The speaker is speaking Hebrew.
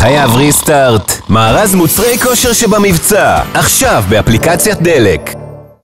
חייב ריסטארט. מארז מוצרי כושר שבמבצע, עכשיו באפליקציית דלק.